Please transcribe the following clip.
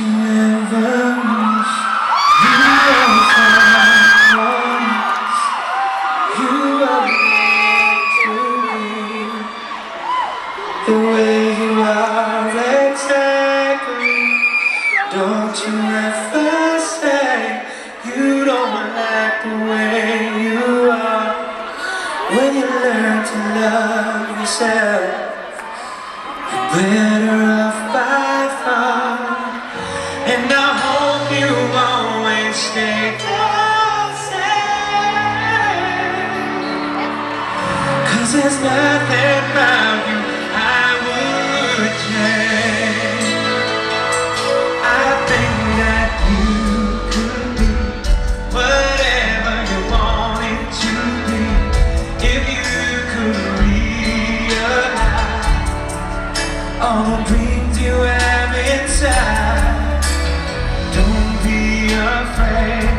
you miss. You are. You are to me. The way you are exactly. Don't you ever say you don't like the way you are. When you learn to love yourself, better. There's nothing about you I would change. I think that you could be whatever you wanted to be if you could realize all the afraid.